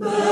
Mercy.